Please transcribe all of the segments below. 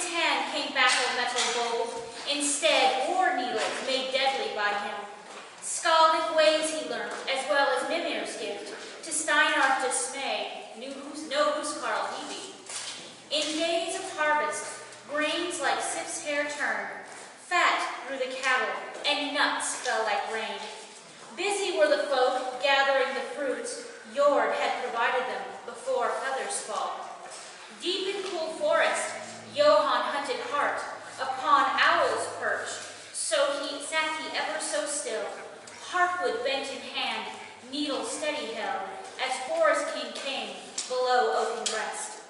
his hand came back a metal bold. Instead, war needles made deadly by him. Scaldic ways he learned, as well as Mimir's gift. To Steinar's dismay, knew who's, know whose Carl he be. In days of harvest, grains like sif's hair turned, fat grew the cattle, and nuts fell like rain. Busy were the folk gathering the fruits Jord had provided them before feathers fall. Deep in cool forest, Johann hunted hart upon owl's perch. So he sat he ever so still, heartwood bent in hand, needle steady held, as forest king came below oaken rest.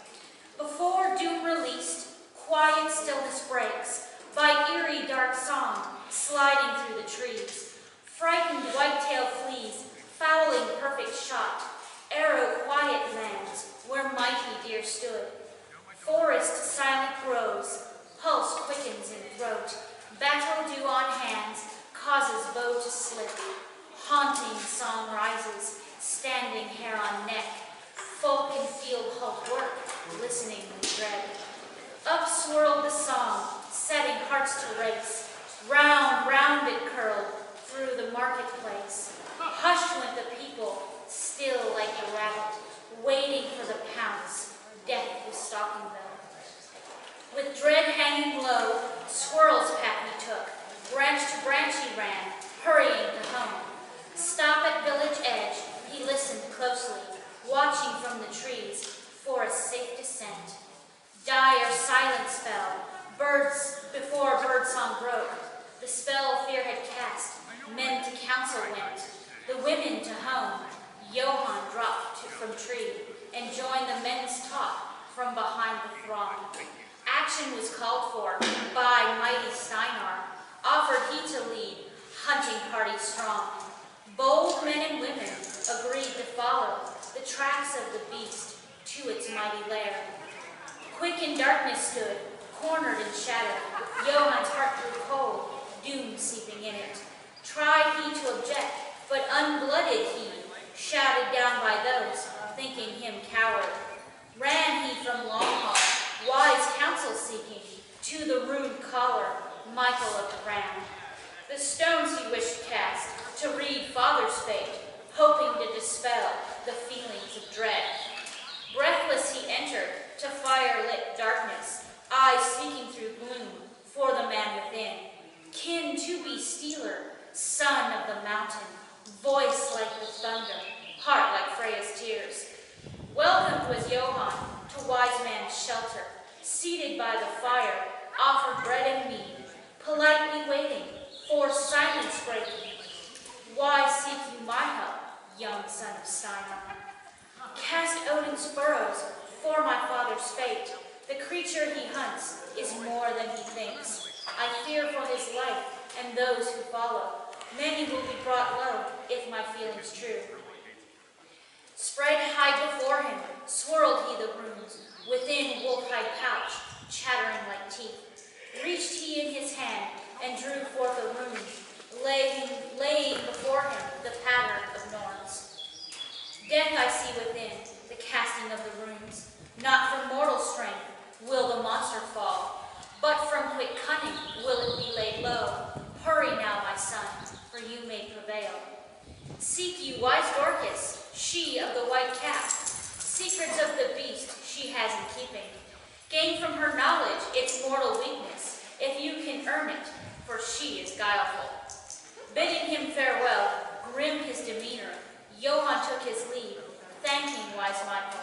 Before doom released, quiet stillness breaks, by eerie dark song, sliding through the trees. Frightened whitetail flees, fouling perfect shot, arrow quiet lands, where mighty deer stood. Forest silent grows, pulse quickens in throat, battle dew on hands, causes bow to slip. Haunting song rises, standing hair on neck, folk in field halt work, listening with dread. Up swirled the song, setting hearts to race, round, round it curled, through the marketplace. Hushed went the people, still like a rabbit, waiting for the pounce. Death was stalking them. With dread hanging low, squirrel's path he took. Branch to branch he ran, hurrying to home. Stop at village edge, he listened closely, watching from the trees for a safe descent. Dire silence fell, birds before birdsong broke. The spell fear had cast, men to council went, the women to home. Johann dropped from tree and joined the men's talk from behind the throng. Action was called for by mighty Steinar. Offered he to lead, hunting party strong. Bold men and women agreed to follow the tracks of the beast to its mighty lair. Quick in darkness stood, cornered in shadow. Johann's heart grew cold, doom seeping in it. Tried he to object, but unblooded he, shouted down by those thinking him coward. Ran he from Longhall, wise counsel seeking, to the rude caller, Michael of the Ram. The stones he wished cast, to read father's fate, hoping to dispel the feelings of dread. Breathless he entered to fire-lit darkness, eyes seeking through gloom for the man within. Kin to be stealer, son of the mountain, voice like the thunder, heart like Freya's tears. Welcomed was Johann wise man's shelter, seated by the fire, offered bread and mead, politely waiting for silence breaking. Why seek you my help, young son of Steinar? Cast Odin's furrows for my father's fate. The creature he hunts is more than he thinks. I fear for his life and those who follow. Many will be brought low if my feelings true. Spread high before him, swirled he the runes, within wolf-hide pouch, chattering like teeth. Reached he in his hand and drew forth a rune, laying, laying before him the pattern of Norns. Death I see within, the casting of the runes. Not from mortal strength will the monster fall, but from quick cunning will it be laid low. Hurry now, my son, for you may prevail. Seek you wise Dorcas, she of the white cap. Secrets of the beast she has in keeping. Gain from her knowledge its mortal weakness, if you can earn it, for guileful. Bidding him farewell, grim his demeanor, Johann took his leave, thanking wise Michael.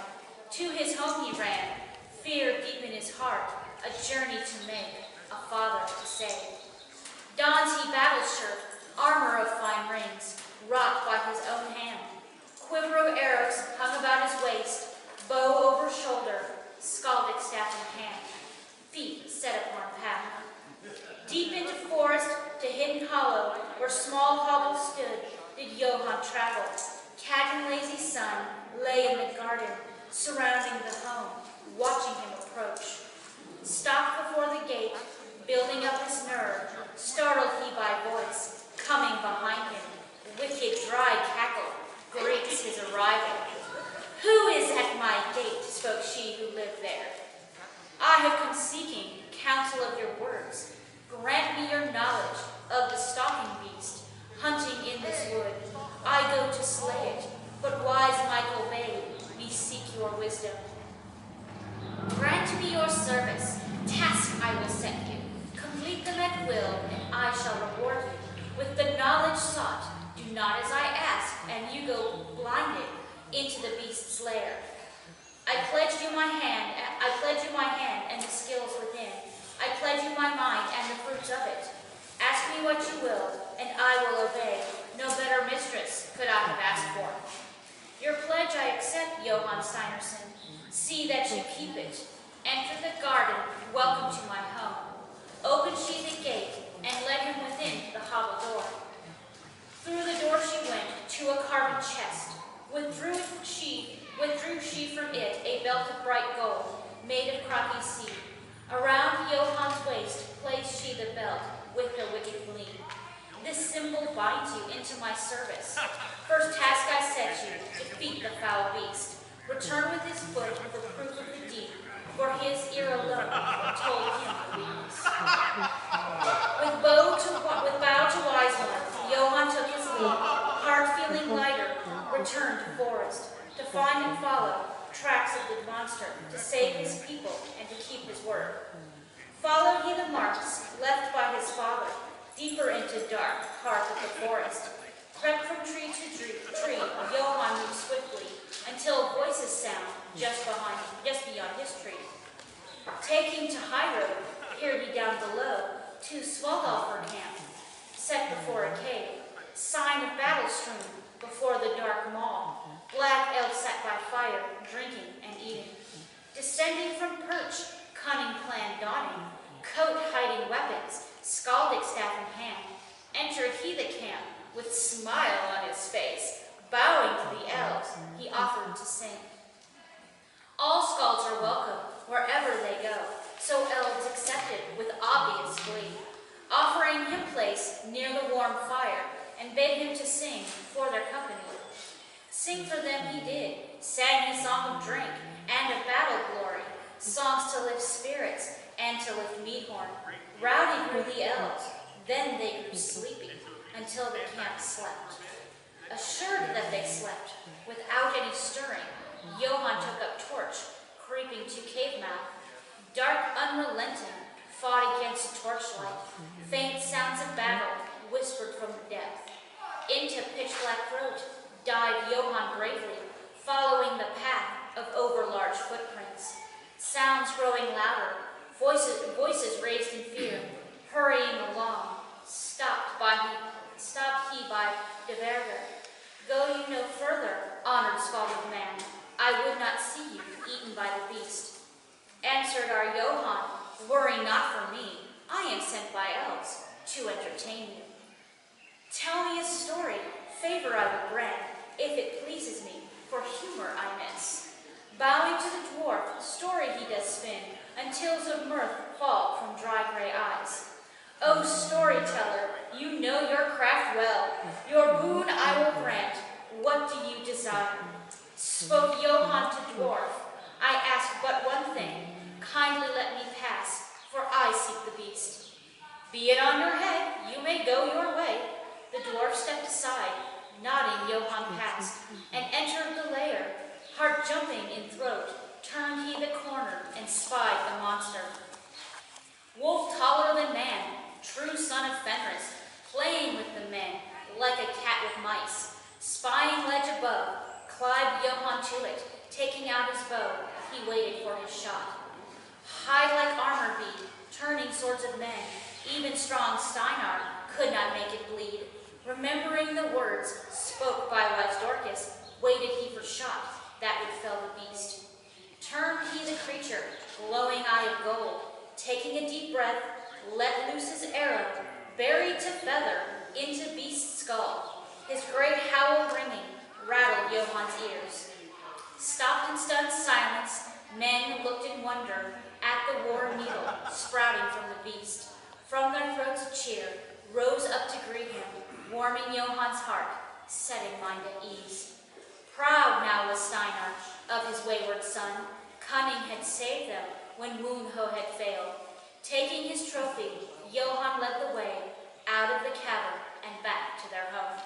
To his home he ran, fear deep in his heart, a journey to make, a father to save. Dons he battle shirt, armor of fine rings, wrought by his own hand. Quiver of arrows arriving. Who is at my gate, spoke she who lived there. I have come seeking counsel of your words. Grant me your knowledge of the stalking beast, hunting in this wood. I go to slay it, but wise Michael bade we seek your wisdom. Grant me your service, task I will set you. Complete them at will, and I shall reward you. With the knowledge sought, do not as I ask, and you go into the beast's lair. I pledge you my hand, I pledge you my hand and the skills within. I pledge you my mind and the fruits of it. Ask me what you will, and I will obey. No better mistress could I have asked for. Your pledge I accept, Johann Steinerson. See that you keep it. Enter the garden, welcome to my home. Open she the gate, and let him within the hollow door. Through the door she went, to a carven chest. Withdrew she, withdrew she from it a belt of bright gold, made of crochy seed. Around Johann's waist placed she the belt with her wicked gleam. This symbol binds you into my service. First task I set you, defeat the foul beast. Return with his foot the proof of the deed, for his ear alone told him the weakness. With bow to with bow to wise one, Johann took his leave, heart feeling lighter, returned to forest, to find and follow tracks of the monster, to save his people and to keep his word. Followed he the marks left by his father, deeper into dark heart of the forest. Crept from tree to tree, tree Johann moved swiftly, until voices sound just behind, just beyond his tree. Taking to high road, here he down below, to Svartalfar camp, set before a cave, sign of battle strewn before the dark mall. Black elk sat by fire, drinking and eating. Descending from perch, cunning plan dawning, coat hiding weapons, scaldic staff in hand, entered he the camp with smile on his face, bowing to the elves he offered to sing. All skalds are welcome wherever they go, so elves accepted with obvious glee, offering him place near the warm fire, and bade him to sing for their company. Sing for them he did, sang he song of drink and of battle glory, songs to lift spirits and to lift Meadhorn. Rowdy grew the elves, then they grew sleepy until the camp slept. Assured that they slept, without any stirring, Johann took up torch, creeping to cave mouth. Dark unrelenting, fought against torchlight. Faint sounds of battle whispered from the depth. Into pitch black throat dived Johann bravely, following the path of overlarge footprints. Sounds growing louder, voices, voices raised in fear, hurrying along. Stopped by stopped he by De Verger. Go you no further, honored scalded man. I would not see you eaten by the beast. Answered our Johann, worry not for me. I am sent by elves to entertain you. Tell me a story, favor I will grant, if it pleases me, for humor I miss. Bowing to the dwarf, story he does spin, and tales of mirth fall from dry gray eyes. O storyteller, you know your craft well. Your boon I will grant. What do you desire? Spoke Johann to dwarf. I ask but one thing. Kindly let me pass, for I seek the beast. Be it on your head, you may go your way. The dwarf stepped aside, nodding Johann passed, and entered the lair, heart jumping in throat, turned he the corner and spied the monster. Wolf taller than man, true son of Fenris, playing with the men like a cat with mice. Spying ledge above, climbed Johann to it, taking out his bow, he waited for his shot. High like armor be, turning swords of men, even strong Steinar could not make it bleed. Remembering the words spoke by wise Dorcas, waited he for shot that would fell the beast. Turned he the creature, glowing eye of gold, taking a deep breath, let loose his arrow, buried to feather into beast's skull. His great howl ringing, rattled Johann's ears. Stopped in stunned silence, men looked in wonder at the war needle sprouting from the beast. From their throats a cheer rose up to greet him, warming Johann's heart, setting mind at ease. Proud now was Steinar of his wayward son. Cunning had saved them when Moonho had failed. Johann led the way out of the cavern and back to their home.